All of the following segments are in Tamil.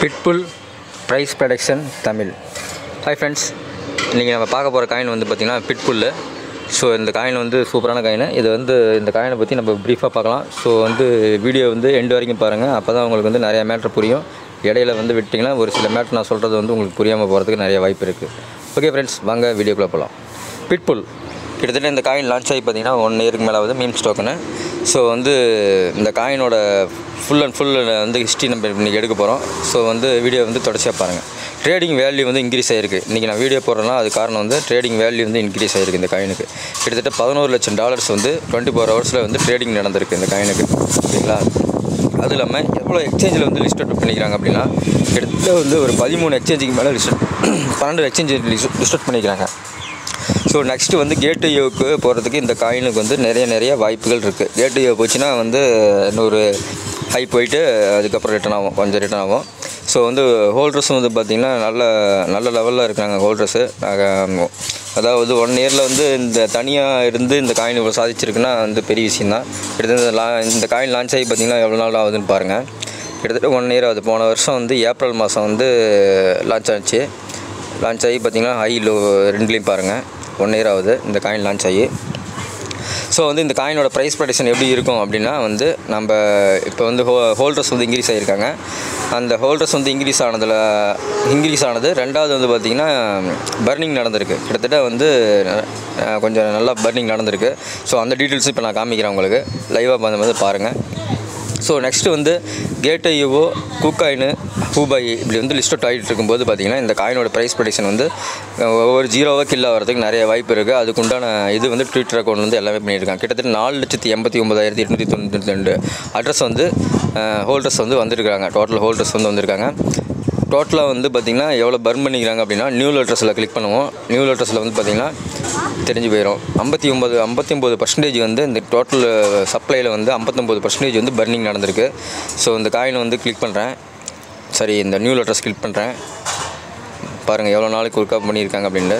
Pit bull price production Tamil. Hi friends இன்றைக்கி நம்ம பார்க்க போகிற காயின் வந்து பார்த்திங்கன்னா பிட்புல்லு ஸோ இந்த காயின் வந்து சூப்பரான காயின் இது வந்து இந்த காயினை பற்றி நம்ம ப்ரீஃபாக பார்க்கலாம். ஸோ வந்து வீடியோ வந்து எண்டு வரைக்கும் பாருங்கள் அப்போ தான் உங்களுக்கு வந்து நிறையா மேட்ரு புரியும். இடையில வந்து விட்டிங்கன்னா ஒரு சில மேட்ரு நான் சொல்கிறது வந்து உங்களுக்கு புரியாமல் போகிறதுக்கு நிறைய வாய்ப்பு இருக்குது ஓகே ஃப்ரெண்ட்ஸ் வாங்க வீடியோக்குள்ளே போகலாம் பிட்புல் கிட்டத்தட்ட இந்த காயின் லான்ச் ஆகி பார்த்தீங்கன்னா ஒன் இயருக்கு மேலே ஆகுது மீம்ஸ் டோக்கனு ஸோ வந்து இந்த காயினோட ஃபுல் அண்ட் ஃபுல் வந்து ஹிஸ்ட்ரி நம்ம இன்றைக்கி எடுக்க போகிறோம் ஸோ வந்து வீடியோ வந்து தொடர்ச்சியாக பாருங்கள் ட்ரேடிங் வேல்யூ வந்து இன்க்ரீஸ் ஆகிருக்கு இன்றைக்கி நான் வீடியோ போடுறேன்னா அது காரணம் வந்து ட்ரேடிங் வேல்யூ வந்து இன்க்ரீஸ் ஆகிருக்கு இந்த காயினுக்கு. கிட்டத்தட்ட பதினோரு லட்சம் டாலர்ஸ் வந்து டுவெண்ட்டி ஃபோர் ஹவர்ஸில் வந்து ட்ரேடிங் நடந்திருக்கு இந்த காயினுக்கு. ஓகேங்களா அது இல்லாமல் எவ்வளோ எக்ஸ்சேஞ்சில் வந்து லிஸ்ட் அவுட் பண்ணிக்கிறாங்க அப்படின்னா கிட்டத்தட்ட வந்து ஒரு பதிமூணு எக்ஸ்சேஞ்சுக்கு மேலே லிஸ்ட் பன்னெண்டு எக்ஸ்சேஞ்ச் லிஸ்ட் அவுட் பண்ணிக்கிறாங்க. ஸோ நெக்ஸ்ட்டு வந்து கேட்டு யோவுக்கு போகிறதுக்கு இந்த காயினுக்கு வந்து நிறைய நிறைய வாய்ப்புகள் இருக்குது கேட்டு யோ போச்சுன்னா வந்து இன்னொரு ஹை போயிட்டு அதுக்கப்புறம் ரிட்டர்ன் ஆகும். கொஞ்சம் ரிட்டர்ன் ஆகும். ஸோ வந்து ஹோல்டர்ஸும் வந்து பார்த்திங்கன்னா நல்ல நல்ல லெவலில் இருக்காங்க ஹோல்டர்ஸு அதாவது ஒன் இயரில் வந்து இந்த தனியாக இருந்து இந்த காயின் இவ்வளோ சாதிச்சிருக்குன்னா வந்து பெரிய விஷயம் தான். கிட்டத்தட்ட இந்த லா இந்த காயின் லான்ச் ஆகி பார்த்திங்கன்னா எவ்வளோ நாள் ஆகுதுன்னு பாருங்கள் கிட்டத்தட்ட ஒன் இயர் ஆகுது. போன வருஷம் வந்து ஏப்ரல் மாதம் வந்து லான்ச் ஆச்சு. லான்ச் ஆகி பார்த்திங்கன்னா ஹை லோ ரெண்டுலேயும் பாருங்கள் ஒன் இயர் ஆகுது. இந்த காயின் லான்ச் ஆகி. ஸோ வந்து இந்த காயினோட ப்ரைஸ் ப்ரொடக்ஷன் எப்படி இருக்கும் அப்படின்னா வந்து நம்ம இப்போ வந்து ஹோ ஹோல்டர்ஸ் வந்து இன்க்ரீஸ் ஆகியிருக்காங்க. அந்த ஹோல்டர்ஸ் வந்து இன்க்ரீஸ் ஆனதில் இன்க்ரீஸ் ஆனது ரெண்டாவது வந்து பார்த்திங்கன்னா பர்னிங் நடந்திருக்கு. கிட்டத்தட்ட வந்து கொஞ்சம் நல்லா பர்னிங் நடந்திருக்கு. ஸோ அந்த டீட்டெயில்ஸ் இப்போ நான் காமிக்கிறேன் உங்களுக்கு. லைவாக வந்து வந்து பாருங்கள் ஸோ நெக்ஸ்ட்டு வந்து கேட் ஐஓ குக்காயின் ஹூபாய் இப்படி வந்து லிஸ்ட் ஆகிட்டு இருக்கும்போது பார்த்தீங்கன்னா இந்த காயினோட ப்ரைஸ் ப்ரொடிக்ஷன் வந்து ஒவ்வொரு ஜீரோவாக கில் ஆகிறதுக்கு நிறைய வாய்ப்பு இருக்குது அதுக்குண்டான இது வந்து ட்விட்டர் அக்கௌண்ட் வந்து எல்லாமே பண்ணியிருக்காங்க கிட்டத்தட்ட நாலு லட்சத்தி எண்பத்தி ஒம்பதாயிரத்தி எட்நூற்றி தொண்ணூற்றி ரெண்டு அட்ரஸ் வந்து ஹோல்டர்ஸ் வந்து வந்திருக்காங்க டோட்டல் ஹோல்டர்ஸ் வந்து வந்திருக்காங்க. டோட்டலாக வந்து பார்த்திங்கன்னா எவ்வளோ பர்ன் பண்ணிக்கிறாங்க அப்படின்னா நியூ லெட்டர்ஸில் கிளிக் பண்ணுவோம். நியூ லெட்டர்ஸில் வந்து பார்த்திங்கன்னா தெரிஞ்சு போயிடும் ஐம்பத்தி ஒம்பது ஐம்பத்தி ஒம்பது பர்சன்டேஜ் வந்து இந்த டோட்டல் சப்ளையில் வந்து ஐம்பத்தொம்பது பர்சன்டேஜ் வந்து பர்னிங் நடந்திருக்கு. ஸோ இந்த காயினை வந்து கிளிக் பண்ணுறேன் சரி இந்த நியூ லெட்டர்ஸ் கிளிக் பண்ணுறேன் பாருங்கள் எவ்வளோ நாளைக்கு ஒர்க் பண்ணியிருக்காங்க அப்படின்ட்டு.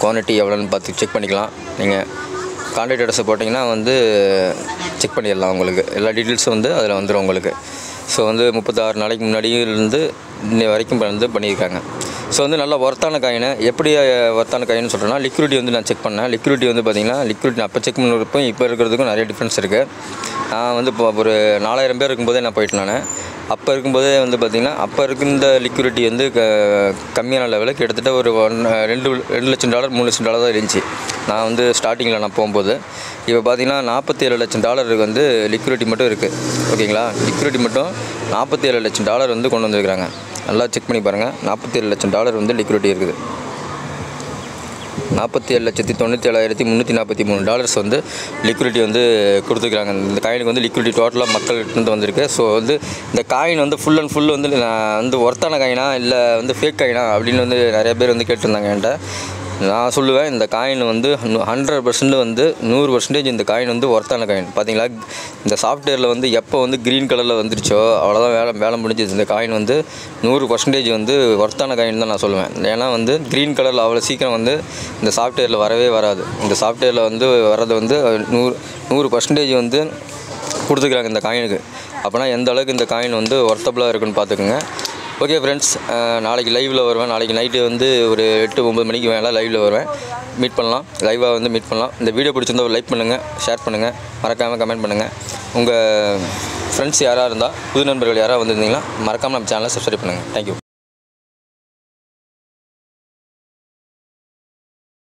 குவான்டிட்டி எவ்வளோன்னு பார்த்து செக் பண்ணிக்கலாம். நீங்கள் கான்டாக்ட் அட்ரஸை போட்டிங்கன்னா வந்து செக் பண்ணிடலாம் உங்களுக்கு. எல்லா டீட்டெயில்ஸும் வந்து அதில் வந்துடும் உங்களுக்கு. ஸோ வந்து முப்பத்தாறு நாளைக்கு முன்னாடியிலேருந்து இன்னை வரைக்கும் வந்து பண்ணியிருக்காங்க. ஸோ வந்து நல்லா ஒர்த்தான காயின். எப்படி ஒர்த்தான காயின்னு சொல்கிறேன்னா லிக்விடி வந்து நான் செக் பண்ணேன். லிக்விடி வந்து பார்த்திங்கன்னா நான் அப்போ செக் பண்ணுறப்போ இப்போ இருக்கிறதுக்கும் நிறைய டிஃப்ரென்ஸ் இருக்குது நான் வந்து இப்போ ஒரு நாலாயிரம் பேர் இருக்கும்போதே நான் போயிட்டு நான். அப்போ இருக்கும்போதே வந்து பார்த்திங்கன்னா அப்போ இருந்த லிக்விடிட்டி வந்து க கம்மியான லெவலில் கிட்டத்தட்ட ஒரு ஒன் ரெண்டு ரெண்டு லட்சம் டாலர் மூணு லட்சம் டாலர் தான் இருந்துச்சு. நான் வந்து ஸ்டார்டிங்கில் நான் போகும்போது. இப்போ பார்த்தீங்கன்னா நாற்பத்தி ஏழு லட்சம் டாலருக்கு வந்து லிக்விடிட்டி மட்டும் இருக்குது ஓகேங்களா? லிக்விடிட்டி மட்டும் நாற்பத்தி ஏழு லட்சம் டாலர் வந்து கொண்டு வந்திருக்கிறாங்க. நல்லா செக் பண்ணி பாருங்கள் நாற்பத்தி ஏழு லட்சம் டாலர் வந்து லிக்விடிட்டி இருக்குது. நாற்பத்தி ஏழு லட்சத்தி தொண்ணூற்றி ஏழாயிரத்தி முந்நூற்றி நாற்பத்தி மூணு டாலர்ஸ் வந்து லிக்விடிட்டி வந்து கொடுத்துருக்காங்க. இந்த காயினுக்கு வந்து லிக்விடிட்டி டோட்டலாக மக்கள்கிட்ட வந்திருக்கு. ஸோ வந்து இந்த காயின் வந்து ஃபுல் அண்ட் ஃபுல் வந்து நான் வந்து ஒர்த்தான காயினா இல்லை வந்து ஃபேக் காயினா அப்படின்னு வந்து நிறைய பேர் வந்து கேட்டிருந்தாங்க என்கிட்ட. நான் சொல்லுவேன் இந்த காயின் வந்து ஹண்ட்ரட் பர்சன்ட் வந்து நூறு பர்சன்டேஜ் இந்த காயின் வந்து ஒர்த்தான காயின் பார்த்தீங்களா இந்த சாஃப்ட்வேரில் வந்து எப்போ வந்து க்ரீன் கலரில் வந்துருச்சோ அவ்வளோதான் வேலை வேலை முடிஞ்சது. இந்த காயின் வந்து நூறு பர்சன்டேஜ் வந்து ஒர்த்தான காயின் தான் நான் சொல்லுவேன். ஏன்னா வந்து க்ரீன் கலரில் அவ்வளோ சீக்கிரம் வந்து இந்த சாஃப்ட்வேரில் வரவே வராது. இந்த சாஃப்ட்வேரில் வந்து வர்றது வந்து நூறு நூறு பர்சன்டேஜ் வந்து கொடுத்துக்கிறாங்க இந்த காயினுக்கு அப்போனா எந்த அளவுக்கு இந்த காயின் வந்து ஒர்த்தபுளாக இருக்குன்னு பார்த்துக்குங்க ஓகே ஃப்ரெண்ட்ஸ் நாளைக்கு லைவில் வருவேன். நாளைக்கு நைட்டு வந்து ஒரு எட்டு ஒம்பது மணிக்கு மேலே லைவில் வருவேன். மீட் பண்ணலாம். லைவாக வந்து மீட் பண்ணலாம். இந்த வீடியோ பிடிச்சிருந்தா ஒரு லைக் பண்ணுங்கள் ஷேர் பண்ணுங்கள் மறக்காமல் கமெண்ட் பண்ணுங்கள் உங்கள் ஃப்ரெண்ட்ஸ் யாராக இருந்தால் புது நண்பர்கள் யாராவது வந்திருந்தீங்கன்னா மறக்காமல் நம்ம சேனலை சப்ஸ்கிரைப் பண்ணுங்கள் தேங்க்யூ